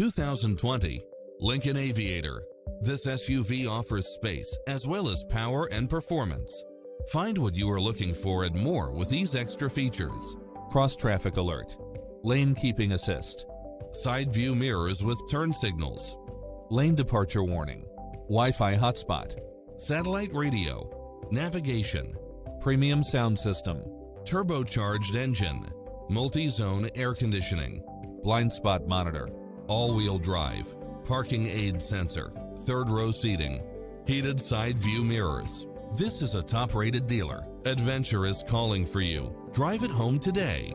2020 Lincoln Aviator. This SUV offers space as well as power and performance. Find what you are looking for and more with these extra features. Cross traffic alert, lane keeping assist, side view mirrors with turn signals, lane departure warning, Wi-Fi hotspot, satellite radio, navigation, premium sound system, turbocharged engine, multi-zone air conditioning, blind spot monitor, all-wheel drive, parking aid sensor, third row seating, heated side view mirrors. This is a top-rated dealer. Adventure is calling for you. Drive it home today.